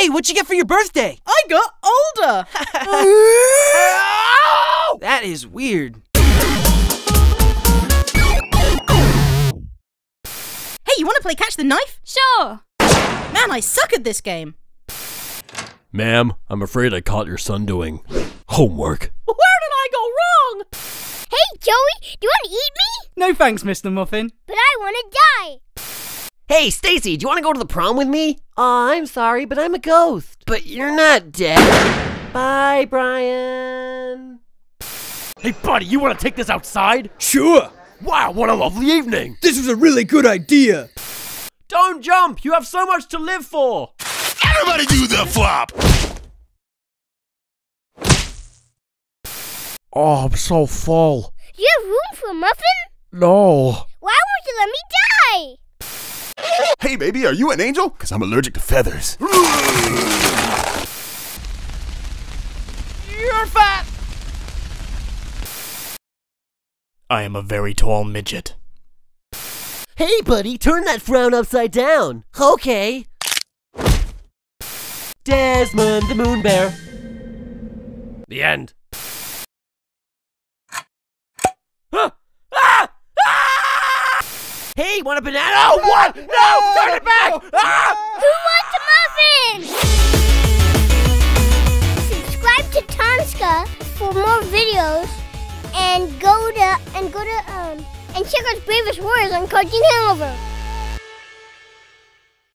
Hey, what'd you get for your birthday? I got older. that is weird. Hey, you want to play catch the knife? Sure. Man, I suck at this game. Ma'am, I'm afraid I caught your son doing homework. Where did I go wrong? Hey, Joey, do you want to eat me? No thanks, Mr. Muffin. But I want to die. Hey, Stacy, do you want to go to the prom with me? Aw, I'm sorry, but I'm a ghost. But you're not dead. Bye, Brian. Hey, buddy, you want to take this outside? Sure. Wow, what a lovely evening. This was a really good idea. Don't jump. You have so much to live for. Everybody do the flop. Oh, I'm so full. You have room for a muffin? No. Why won't you let me die? Hey, baby, are you an angel? Because I'm allergic to feathers. You're fat. I am a very tall midget. Hey, buddy, turn that frown upside down. Okay. Desmond the Moon Bear. The end. Hey, want a banana? Oh, what? No! Turn it back! Ah! Who wants a muffin? Subscribe to TomSka for more videos and go to and go to um and check out Bravest Warriors on Cartoon Hangover.